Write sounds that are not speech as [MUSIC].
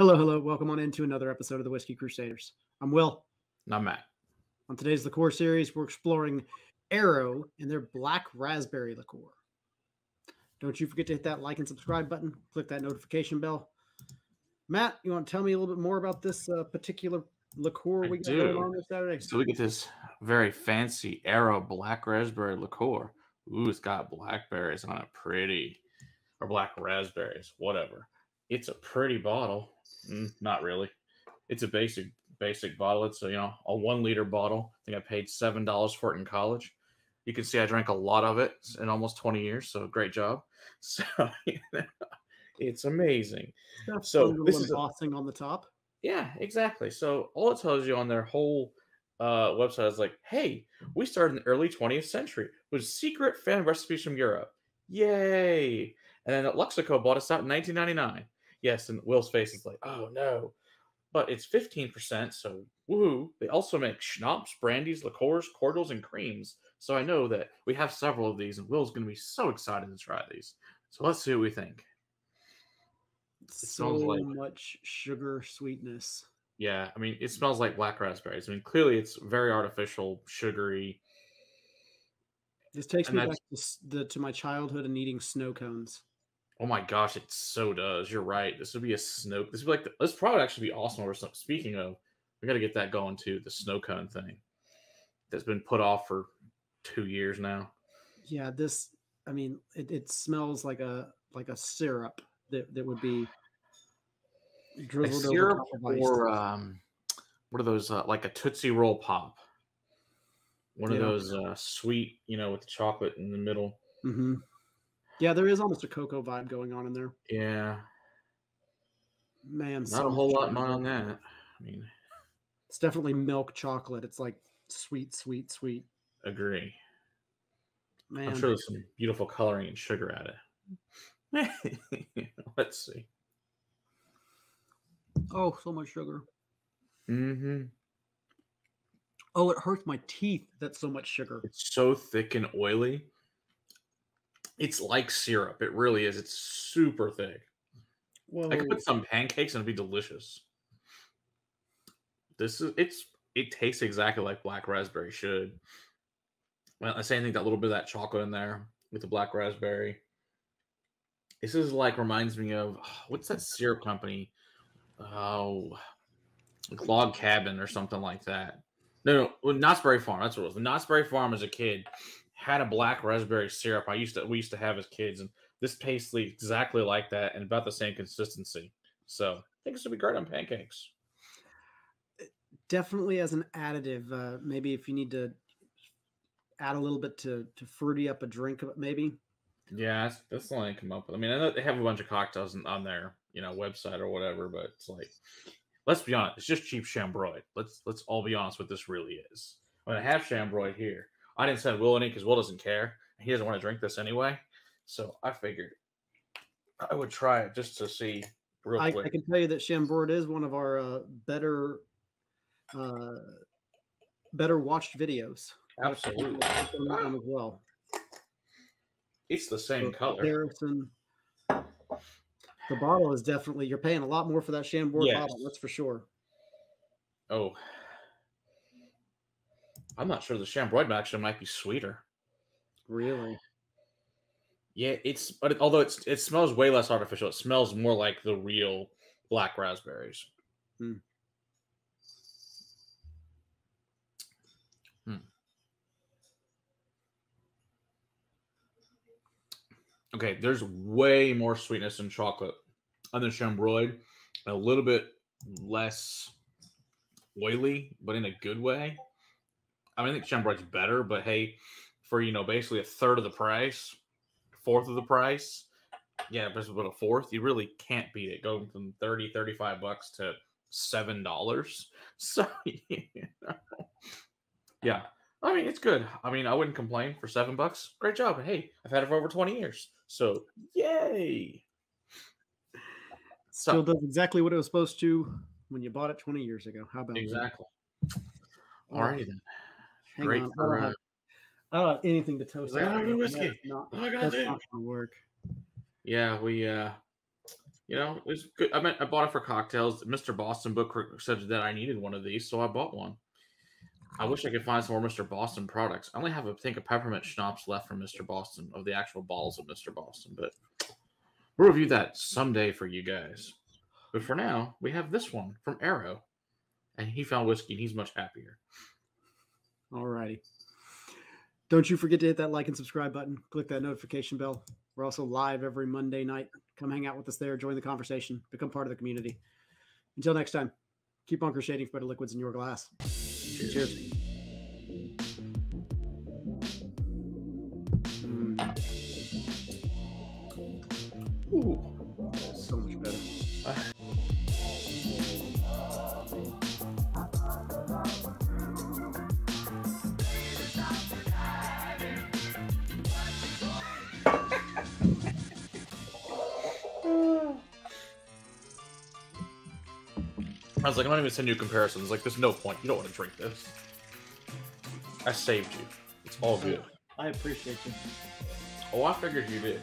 Hello, hello. Welcome on into another episode of the Whiskey Crusaders. I'm Will. I'm Matt. On today's liqueur series, we're exploring Arrow and their black raspberry liqueur. Don't you forget to hit that like and subscribe button. Click that notification bell. Matt, you want to tell me a little bit more about this uh, particular liqueur we got going on this Saturday? So we get this very fancy Arrow black raspberry liqueur. Ooh, it's got blackberries on it. Pretty. Or black raspberries, whatever. It's a pretty bottle. Mm, not really. It's a basic basic bottle. It's a you know a one liter bottle. I think I paid seven dollars for it in college. You can see I drank a lot of it in almost 20 years, so great job. [LAUGHS] So it's amazing. A so this is a- embossing on the top. Yeah, exactly. So all it tells you on their whole uh, website is like, hey, we started in the early 20th century with secret fan recipes from Europe. Yay! And then Luxco bought us out in 1999. Yes, and Will's face is like, oh no. But it's 15%, so woohoo. They also make schnapps, brandies, liqueurs, cordials, and creams. So I know that we have several of these, and Will's going to be so excited to try these. So let's see what we think. So like- much sugar sweetness. Yeah, I mean, it smells like black raspberries. I mean, clearly it's very artificial, sugary. This takes And me back to, the, to my childhood and eating snow cones. Oh my gosh, it so does. You're right. This would be a snow. This would be like the, this probably actually be awesome. Or something. Speaking of, we got to get that going too. The snow cone thing that's been put off for two years now. Yeah, this. I mean, it, it smells like a like a syrup that, that would be drizzled over syrup ice. or um, what are those? Uh, like a Tootsie Roll pop. One Yeah. of those uh, sweet, you know, with the chocolate in the middle. hmm Yeah, there is almost a cocoa vibe going on in there. Yeah, Man, not so a whole much lot more on that. I mean, It's definitely milk chocolate. It's like sweet, sweet, sweet. agree. Man, I'm sure there's some beautiful coloring and sugar at it. [LAUGHS] Let's see. oh, so much sugar. Mm-hmm. Oh, it hurts my teeth. That's so much sugar. It's so thick and oily. It's like syrup. It really is. It's super thick. Whoa. I could put some pancakes and it'd be delicious. This is it's it tastes exactly like black raspberry should. Well, the same thing, that little bit of that chocolate in there with the black raspberry. This is like reminds me of [SIGHS] what's that syrup company? Oh, like Log Cabin or something like that. No, no, well, Knott's Berry Farm. That's what it was. The Knott's Berry Farm as a kid had a black raspberry syrup. I used to we used to have as kids, and this tastes exactly like that and about the same consistency. So I think this would be great on pancakes. definitely as an additive. Uh, maybe if you need to add a little bit to to fruity up a drink, maybe. Yeah, that's, that's the only I come up with. I mean, I know they have a bunch of cocktails on- on their you know website or whatever, but it's like, let's be honest, it's just cheap Chambord. Let's let's all be honest what this really is. I mean, I have Chambord here. I didn't send Will any because Will doesn't care. He doesn't want to drink this anyway. So I figured I would try it just to see real I, quick. I can tell you that Chambord is one of our uh, better uh, better watched videos. Absolutely, as well. it's the same So color. comparison. The bottle is definitely you're paying a lot more for that Chambord Yes. bottle. That's for sure. Oh, I'm not sure the Chambord actually might be sweeter. Really, Yeah, it's but it, although it's it smells way less artificial. It smells more like the real black raspberries. Hmm. Hmm. Okay, there's way more sweetness in chocolate on the Chambord, a little bit less oily, but in a good way. I mean, I think Chambord's better, but hey, for you know basically a third of the price, fourth of the price, yeah, but about a fourth, you really can't beat it. Going from 30, 35 bucks to seven dollars. [LAUGHS] So you know, yeah. I mean, it's good. I mean, I wouldn't complain for seven bucks. Great job. And hey, I've had it for over 20 years. So yay. still So does exactly what it was supposed to when you bought it 20 years ago. How about that? exactly. Oh, Alrighty then. Hang Great on. I for don't, uh, have, I don't have anything to toast. Like, I out don't have whiskey. That's not, Oh, I got that's it. not gonna work. Yeah, we uh You know, it's good. I meant I bought it for cocktails. Mr. Boston book said that I needed one of these, so I bought one. I wish I could find some more Mr. Boston products. I only have a think of peppermint schnapps left from Mr. Boston of the actual balls of Mr. Boston, but we'll review that someday for you guys. But for now, we have this one from Arrow, and he found whiskey, and he's much happier. All righty. Don't you forget to hit that like and subscribe button. Click that notification bell. We're also live every Monday night. Come hang out with us there, join the conversation, become part of the community. Until next time, keep on crocheting for better liquids in your glass. Cheers. Cheers. Mm. Ooh, I was like, I'm not even sending you comparisons. Like, there's no point. You don't want to drink this. I saved you. It's all good. I appreciate you. Oh, I figured you did.